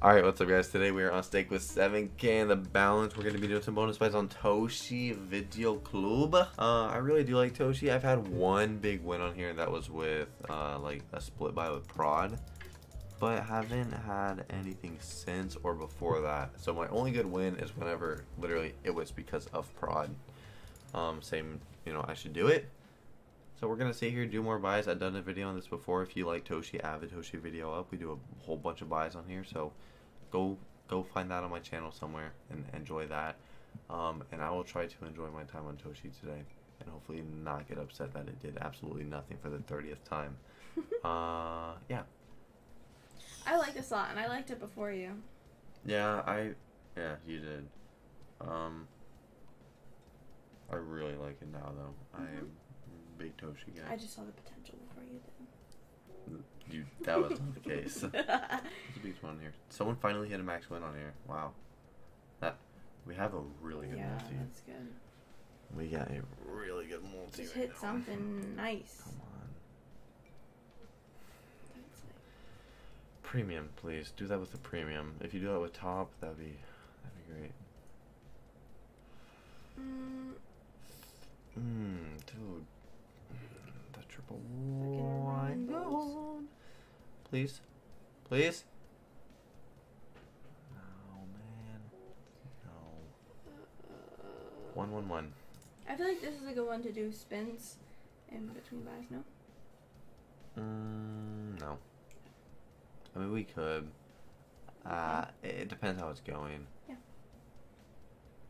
Alright, what's up guys? Today we are on stake with 7k and the balance. We're going to be doing some bonus buys on Toshi Video Club. Uh, I really do like Toshi. I've had one big win on here that was with uh, like a split buy with Prod. But haven't had anything since or before that. So my only good win is whenever literally it was because of Prod. Um, same, you know, I should do it. So we're gonna sit here do more buys. I've done a video on this before. If you like Toshi, avid Toshi video up. We do a whole bunch of buys on here, so go go find that on my channel somewhere and enjoy that. Um, and I will try to enjoy my time on Toshi today, and hopefully not get upset that it did absolutely nothing for the thirtieth time. uh, yeah. I like this a lot, and I liked it before you. Yeah, I yeah you did. Um, I really like it now though. I Mhm. am big Toshi guy. I just saw the potential before you You that was not the case. did. There's a big one here. Someone finally hit a max win on here. Wow. That we have a really good yeah, multi. that's good. We got a really good multi. Just right hit now. something nice. Come on. That's like, Premium, please. Do that with the premium. If you do that with top, that'd be that'd be great. mm, Mmm, dude. The triple Fucking wide rainbows. gold. Please. Please. No, man. No. One one one. I feel like this is a good one to do spins in between buys. No. Mm, no. I mean, we could. Uh, it, it depends how it's going. Yeah.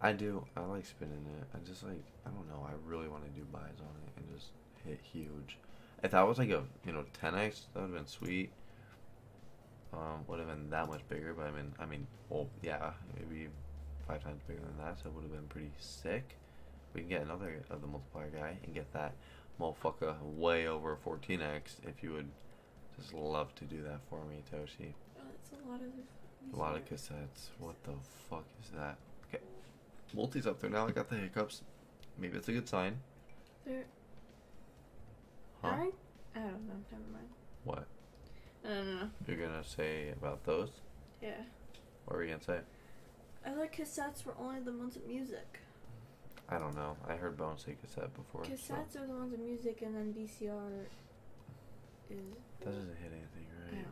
I do. I like spinning it. I just like. I don't know. I really want to do buys on it and just hit huge. If that was like a you know 10x, that would have been sweet. Um, would have been that much bigger, but I mean, I mean, well, yeah, maybe five times bigger than that, so it would have been pretty sick. We can get another of the multiplier guy and get that motherfucker way over 14x if you would just love to do that for me, Toshi. Oh, that's a lot of. A lot of cassettes. What the fuck is that? Okay. Multi's up there now. I got the hiccups. Maybe it's a good sign. They're. Huh? Alright. I don't know. Never mind. What? No, no, no. You're gonna say about those? Yeah. What were you gonna say? I like cassettes were only the ones with music. I don't know. I heard Bone say cassette before. so Cassettes are the ones with music, and then VCR is. that doesn't hit anything, I right?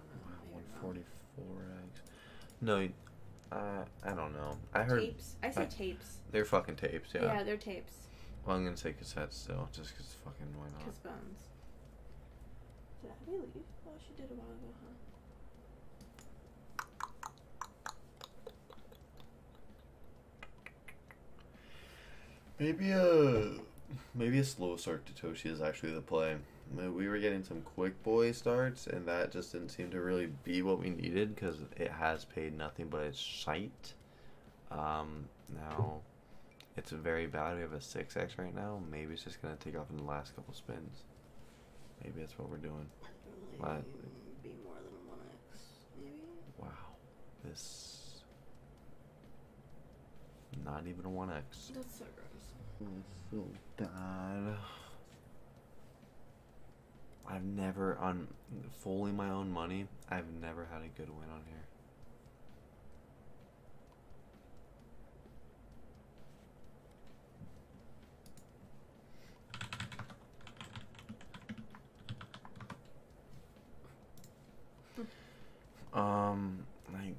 don't know. Wow, 144x. No, uh, I don't know. I heard tapes. I say I- tapes. they're fucking tapes, yeah. Yeah, they're tapes. Well, I'm gonna say cassettes still, just 'cause fucking why not? Kiss bones. Did Abby leave? Oh, she did a while ago, huh? Maybe a maybe a slow start to Toshi is actually the play. Mean, We were getting some quick boy starts, and that just didn't seem to really be what we needed because it has paid nothing but its shite. Um, now it's very bad. We have a six X right now. Maybe it's just gonna take off in the last couple spins. Maybe that's what we're doing. What? Be more than one X, maybe. Wow, this not even a one X. That's so gross. so bad. I've never on fully my own money. I've never had a good win on here. Um, like, I mean,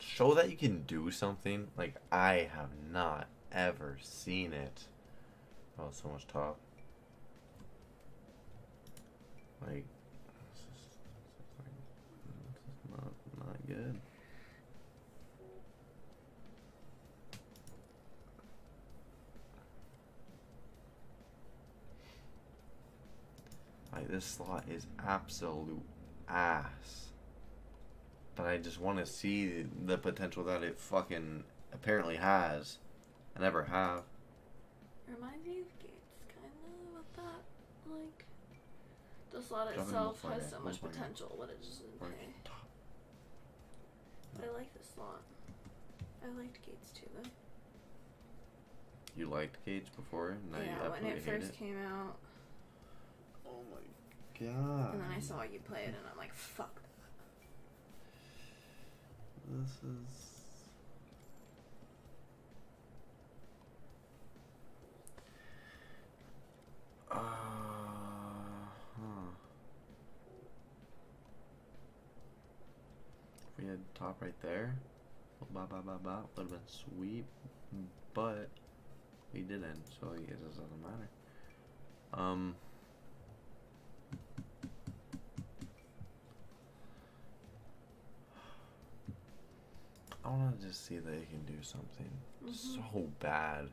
show that you can do something. Like I have not ever seen it. Oh, so much top. Like, this is, this is like, this is not not good. Like this slot is absolute ass. But I just want to see the potential that it fucking apparently has. I never have. Reminds me of Gates, kind of, with that. Like, the slot Drop itself has fire. so We'll much potential, but it just doesn't Or pay. But I like this slot. I liked Gates too, though. You liked Gates before? Now you yeah, when it hate first it. came out. Oh my god. And then I saw you play it, and I'm like, fuck. This is. Uh, huh. If we had top right there, ba ba ba ba, would have been sweet, but we didn't, so I guess it doesn't matter. Um. I want to just see that it can do something Mhm. so bad.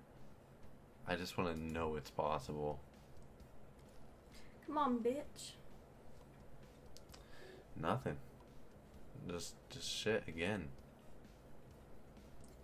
I just want to know it's possible. Come on, bitch. Nothing. Just just shit again.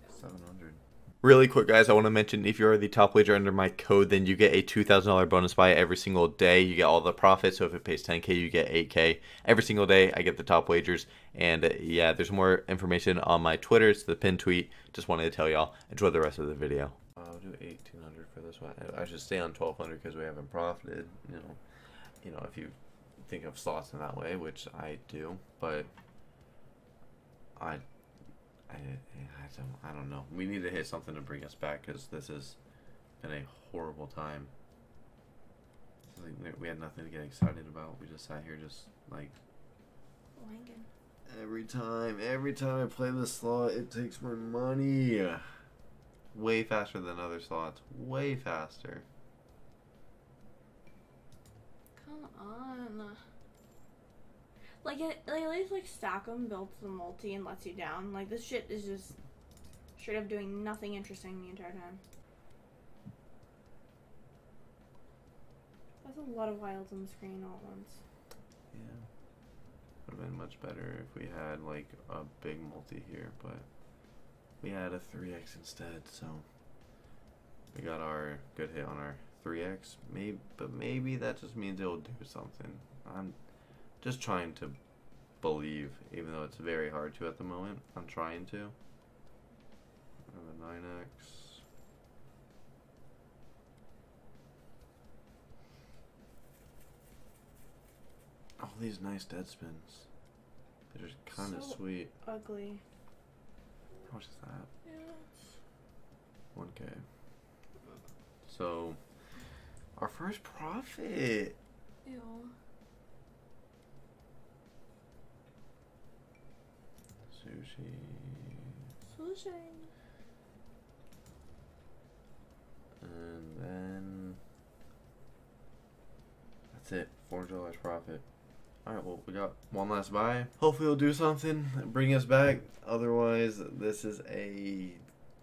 700. Really quick, guys, I want to mention if you're the top wager under my code, then you get a $2,000 bonus buy every single day. You get all the profits. So if it pays 10K, you get 8K. Every single day, I get the top wagers. And uh, yeah, there's more information on my Twitter. It's the pin tweet. Just wanted to tell y'all. Enjoy the rest of the video. I'll do 1800 for this one. I should stay on 1200 because we haven't profited. You know, you know, if you think of slots in that way, which I do, but I I, I don't I don't know. We need to hit something to bring us back because this has been a horrible time. Like we- had nothing to get excited about. We just sat here just like every time, every time I play this slot, it takes my money. Way faster than other slots. Way faster. Come on. Like, it, like, at least, like, stack them, builds the multi, and lets you down. Like, this shit is just straight up doing nothing interesting the entire time. That's a lot of wilds on the screen all at once. Yeah. Would have been much better if we had like a big multi here, but we had a 3x instead, so we got our good hit on our 3x. Maybe, but maybe that just means it'll do something. I'm just trying to believe, even though it's very hard to at the moment. I'm trying to. I have a 9x. All these nice dead spins. They're just kind of So- sweet. Ugly. How much is that? Yeah. 1k. So, our first profit. Ew. Sushi. Sushi. And then. That's it. $400 profit. Alright, well, we got one last buy. Hopefully, it'll do something, and bring us back. Otherwise, this is a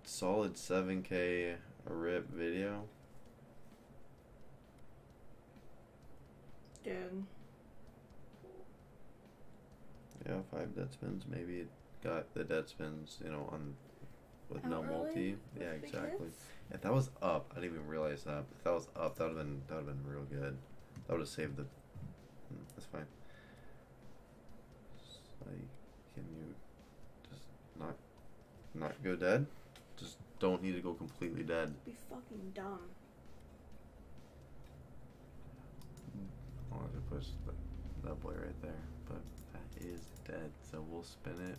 solid 7K rip video. Dude. Yeah, five dead spins. Maybe got the dead spins, you know, on with no Out multi. early Yeah, with exactly. hits? If that was up, I didn't even realize that. If that was up, that would have been that would have been real good. That would have saved the. Mm, That's fine. Like, can you just not not go dead? Just don't need to go completely dead. Be fucking dumb. I'll have to push the, that boy right there, but that is dead. So we'll spin it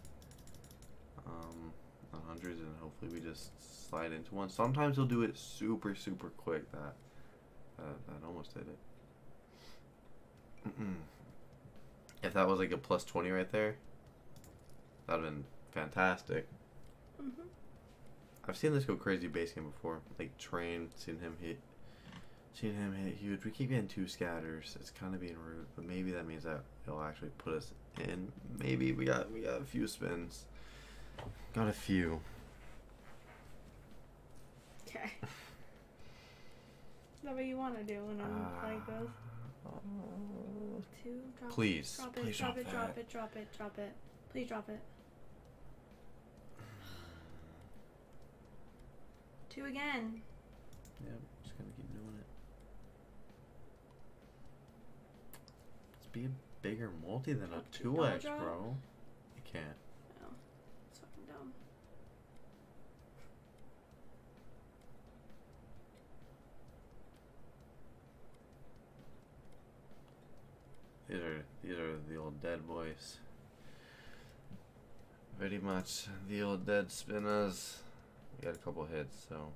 um, on hundreds, and hopefully we just slide into one. Sometimes he'll do it super, super quick. That that, that almost did it. If that was like a plus twenty right there, that'd have been fantastic. Mm-hmm. I've seen this go crazy base game before. Like train, seen him hit, seen him hit huge. We keep getting two scatters. It's kind of being rude, but maybe that means that it'll actually put us in. Maybe we got we got a few spins. Got a few. Okay. Is that what you want to do when I'm like this? Uh, Two. Drop Please, Drop it. please drop, drop it. Drop it. Drop it. Drop it. Please drop it. Two again. Yep, just gonna keep doing it. Let's be a bigger multi than a two two dollar X, bro. You can't. Oh, it's fucking dumb. old dead boys. Pretty much the old dead spinners. We got a couple hits, so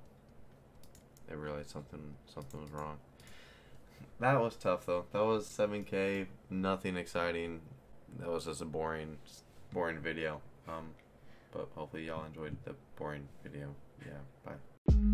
they realized something something was wrong. That was tough though. That was 7K. Nothing exciting. That was just a boring, boring video. Um, but hopefully y'all enjoyed the boring video. Yeah, bye.